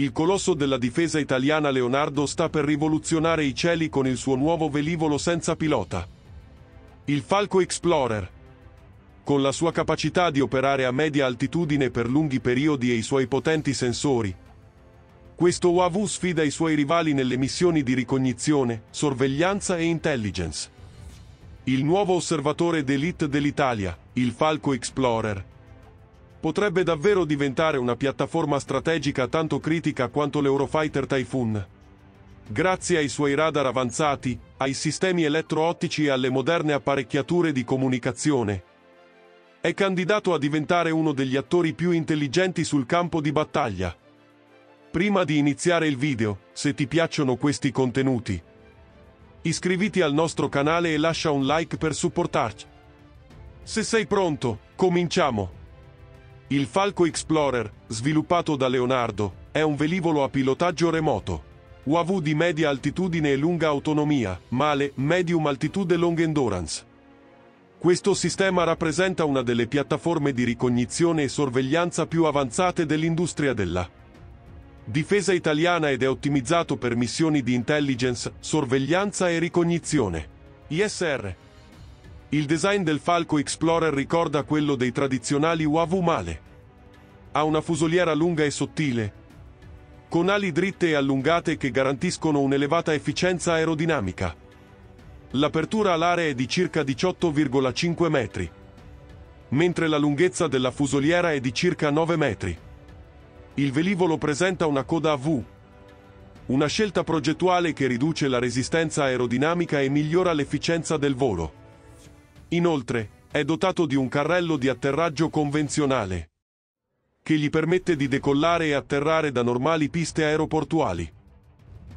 Il colosso della difesa italiana Leonardo sta per rivoluzionare i cieli con il suo nuovo velivolo senza pilota. Il Falco Explorer. Con la sua capacità di operare a media altitudine per lunghi periodi e i suoi potenti sensori, questo UAV sfida i suoi rivali nelle missioni di ricognizione, sorveglianza e intelligence. Il nuovo osservatore d'élite dell'Italia, il Falco Explorer, potrebbe davvero diventare una piattaforma strategica tanto critica quanto l'Eurofighter Typhoon. Grazie ai suoi radar avanzati, ai sistemi elettro-ottici e alle moderne apparecchiature di comunicazione, è candidato a diventare uno degli attori più intelligenti sul campo di battaglia. Prima di iniziare il video, se ti piacciono questi contenuti, iscriviti al nostro canale e lascia un like per supportarci. Se sei pronto, cominciamo! Il Falco Explorer, sviluppato da Leonardo, è un velivolo a pilotaggio remoto. UAV di media altitudine e lunga autonomia, male, medium altitude long endurance. Questo sistema rappresenta una delle piattaforme di ricognizione e sorveglianza più avanzate dell'industria della difesa italiana ed è ottimizzato per missioni di intelligence, sorveglianza e ricognizione. ISR. Il design del Falco Explorer ricorda quello dei tradizionali UAV Male. Ha una fusoliera lunga e sottile, con ali dritte e allungate che garantiscono un'elevata efficienza aerodinamica. L'apertura alare è di circa 18,5 metri, mentre la lunghezza della fusoliera è di circa 9 metri. Il velivolo presenta una coda a V, una scelta progettuale che riduce la resistenza aerodinamica e migliora l'efficienza del volo. Inoltre, è dotato di un carrello di atterraggio convenzionale, che gli permette di decollare e atterrare da normali piste aeroportuali.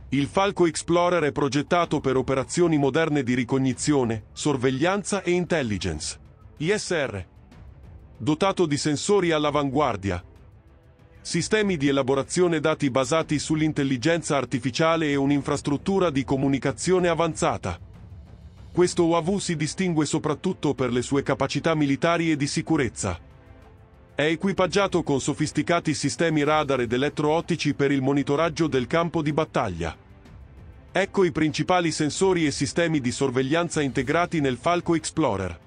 Il Falco Explorer è progettato per operazioni moderne di ricognizione, sorveglianza e intelligence. ISR. Dotato di sensori all'avanguardia, sistemi di elaborazione dati basati sull'intelligenza artificiale e un'infrastruttura di comunicazione avanzata. Questo UAV si distingue soprattutto per le sue capacità militari e di sicurezza. È equipaggiato con sofisticati sistemi radar ed elettro-ottici per il monitoraggio del campo di battaglia. Ecco i principali sensori e sistemi di sorveglianza integrati nel Falco Explorer.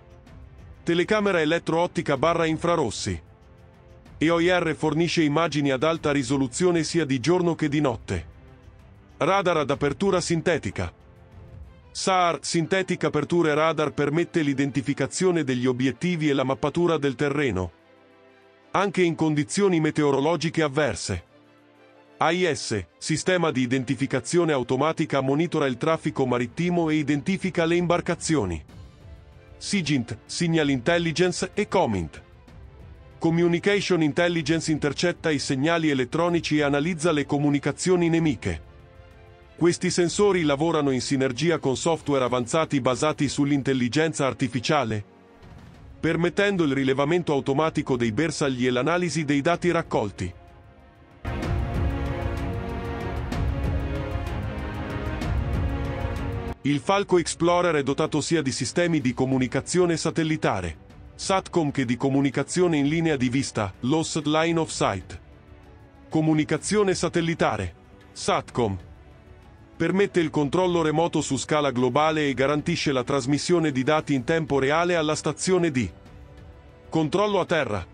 Telecamera elettro-ottica barra infrarossi. EOIR fornisce immagini ad alta risoluzione sia di giorno che di notte. Radar ad apertura sintetica. SAR, Synthetic Aperture Radar permette l'identificazione degli obiettivi e la mappatura del terreno. Anche in condizioni meteorologiche avverse. AIS, Sistema di Identificazione Automatica monitora il traffico marittimo e identifica le imbarcazioni. SIGINT, Signal Intelligence e COMINT. Communication Intelligence intercetta i segnali elettronici e analizza le comunicazioni nemiche. Questi sensori lavorano in sinergia con software avanzati basati sull'intelligenza artificiale, permettendo il rilevamento automatico dei bersagli e l'analisi dei dati raccolti. Il Falco Explorer è dotato sia di sistemi di comunicazione satellitare, SATCOM che di comunicazione in linea di vista, Lost Line of Sight. Comunicazione satellitare. SATCOM. Permette il controllo remoto su scala globale e garantisce la trasmissione di dati in tempo reale alla stazione di controllo a terra.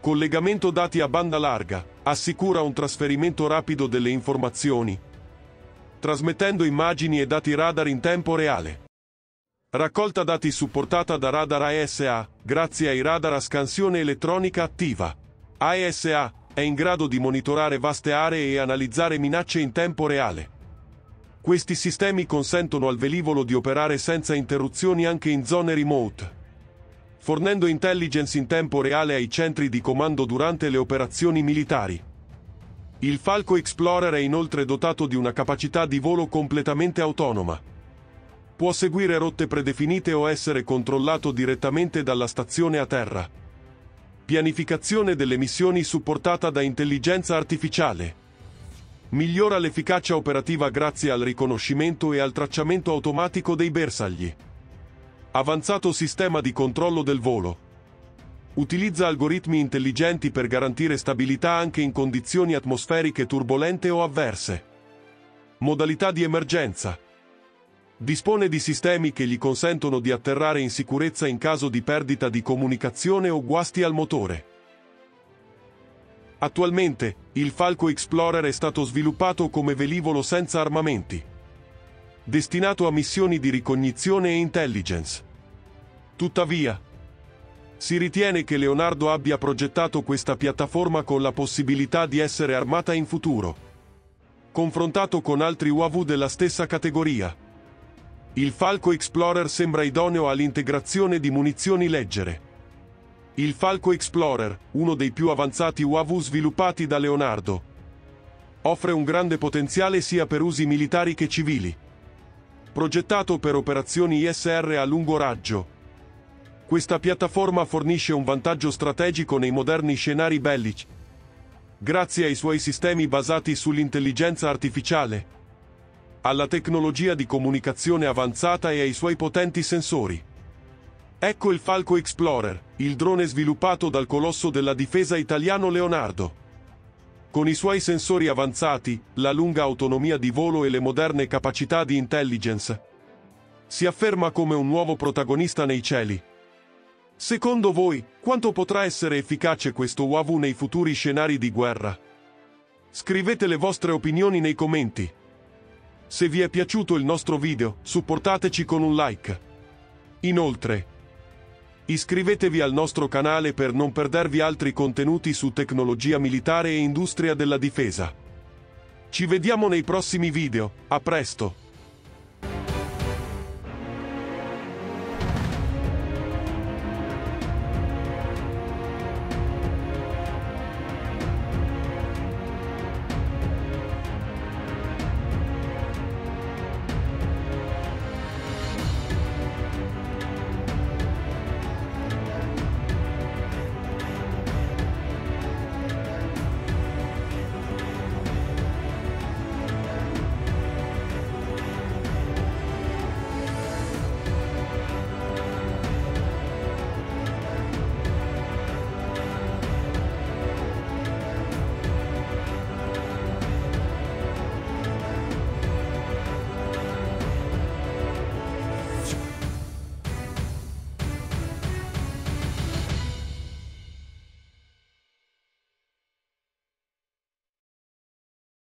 Collegamento dati a banda larga. Assicura un trasferimento rapido delle informazioni, trasmettendo immagini e dati radar in tempo reale. Raccolta dati supportata da radar ASA, grazie ai radar a scansione elettronica attiva. ASA è in grado di monitorare vaste aree e analizzare minacce in tempo reale. Questi sistemi consentono al velivolo di operare senza interruzioni anche in zone remote, fornendo intelligence in tempo reale ai centri di comando durante le operazioni militari. Il Falco Explorer è inoltre dotato di una capacità di volo completamente autonoma. Può seguire rotte predefinite o essere controllato direttamente dalla stazione a terra. Pianificazione delle missioni supportata da intelligenza artificiale. Migliora l'efficacia operativa grazie al riconoscimento e al tracciamento automatico dei bersagli. Avanzato sistema di controllo del volo. Utilizza algoritmi intelligenti per garantire stabilità anche in condizioni atmosferiche turbolente o avverse. Modalità di emergenza. Dispone di sistemi che gli consentono di atterrare in sicurezza in caso di perdita di comunicazione o guasti al motore. Attualmente, il Falco Explorer è stato sviluppato come velivolo senza armamenti, destinato a missioni di ricognizione e intelligence. Tuttavia, si ritiene che Leonardo abbia progettato questa piattaforma con la possibilità di essere armata in futuro. Confrontato con altri UAV della stessa categoria, il Falco Explorer sembra idoneo all'integrazione di munizioni leggere. Il Falco Explorer, uno dei più avanzati UAV sviluppati da Leonardo, offre un grande potenziale sia per usi militari che civili. Progettato per operazioni ISR a lungo raggio, questa piattaforma fornisce un vantaggio strategico nei moderni scenari bellici, grazie ai suoi sistemi basati sull'intelligenza artificiale, alla tecnologia di comunicazione avanzata e ai suoi potenti sensori. Ecco il Falco Explorer, il drone sviluppato dal colosso della difesa italiano Leonardo. Con i suoi sensori avanzati, la lunga autonomia di volo e le moderne capacità di intelligence, si afferma come un nuovo protagonista nei cieli. Secondo voi, quanto potrà essere efficace questo UAV nei futuri scenari di guerra? Scrivete le vostre opinioni nei commenti. Se vi è piaciuto il nostro video, supportateci con un like. Inoltre, Iscrivetevi al nostro canale per non perdervi altri contenuti su tecnologia militare e industria della difesa. Ci vediamo nei prossimi video, a presto!